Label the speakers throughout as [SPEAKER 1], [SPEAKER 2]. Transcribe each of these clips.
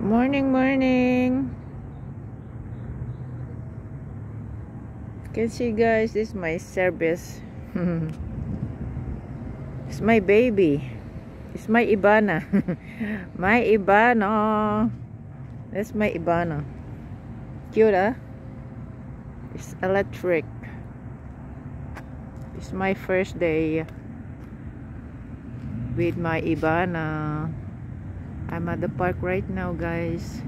[SPEAKER 1] Morning, morning. Can see guys, this is my service. it's my baby. It's my Ivana. my Ivana. That's my Ivana. Cute, huh? It's electric. It's my first day with my Ivana. I'm at the park right now, guys.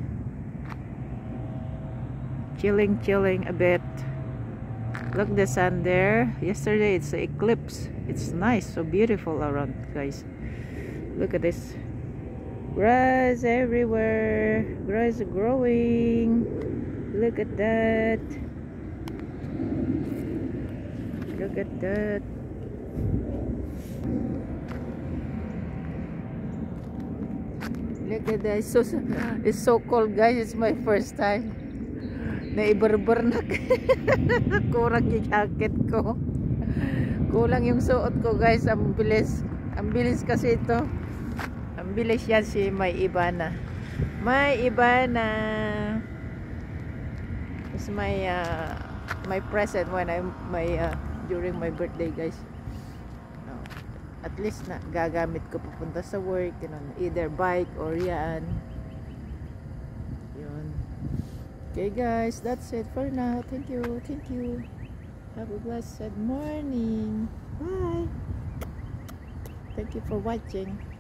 [SPEAKER 1] Chilling, chilling a bit. Look the sun there. Yesterday it's eclipse. It's nice, so beautiful around, guys. Look at this. Grass everywhere. Grass growing. Look at that. Look at that. Look at. It's so, it's so cold guys. It's my first time. Naibarbar na. Kurang yung jacket ko. Kulang yung suot ko guys. Ang bilis. Ang bilis kasi ito. Ang bilis yan si May Ibana. May Ibana. It's my uh, my present when I my uh, during my birthday guys at least na gagamit ko papunta sa work you know, either bike or yan. Yun. Okay guys that's it for now. Thank you thank you. Have a blessed morning. Bye. Thank you for watching